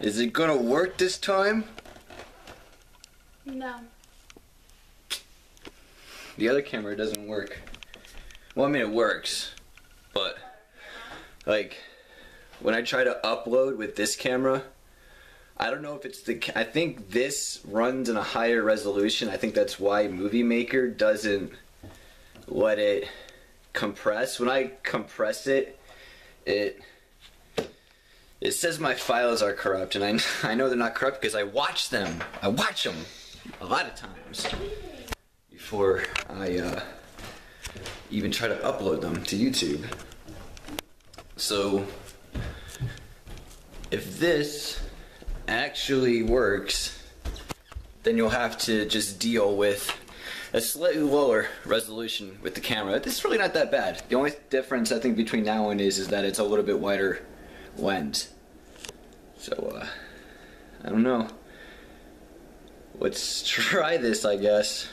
Is it gonna work this time? No. The other camera doesn't work. Well, I mean, it works, but like when I try to upload with this camera, I don't know if it's the. I think this runs in a higher resolution. I think that's why Movie Maker doesn't let it compress. When I compress it, it it says my files are corrupt, and I I know they're not corrupt because I watch them. I watch them a lot of times before I uh, even try to upload them to YouTube. So, if this actually works, then you'll have to just deal with a slightly lower resolution with the camera. It's really not that bad. The only difference I think between now and is is that it's a little bit wider lens. So, uh, I don't know. Let's try this, I guess.